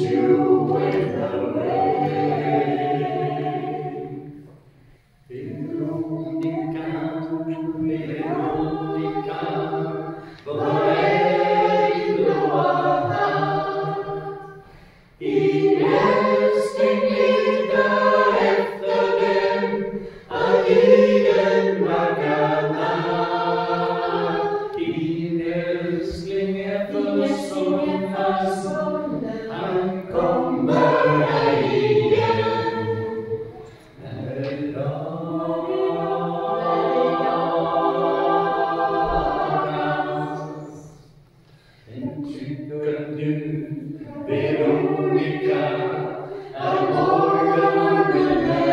you. Verónica, amor, amor, amor.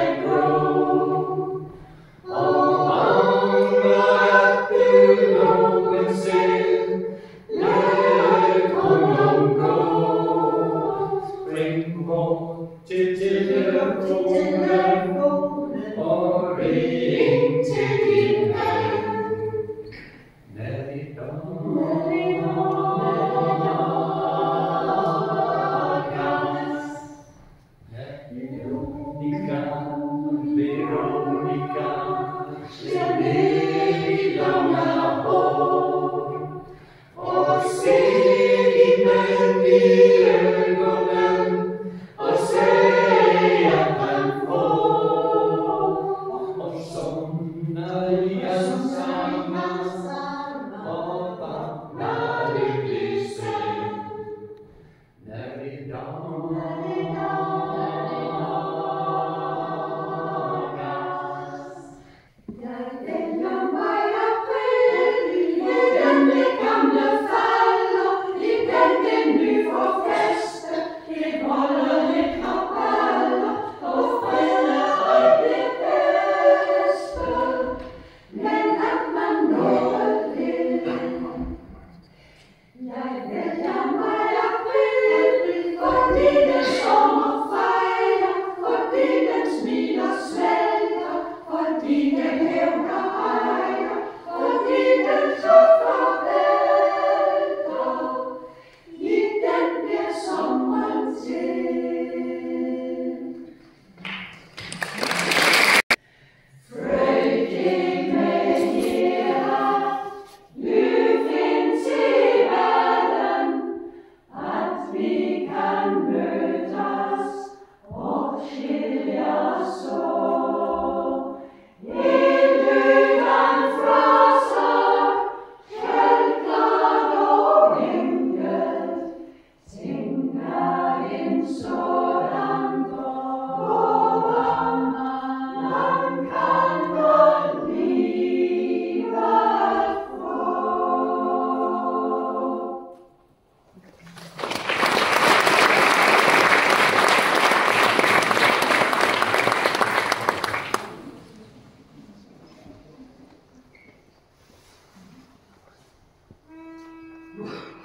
Side so blue. Whew.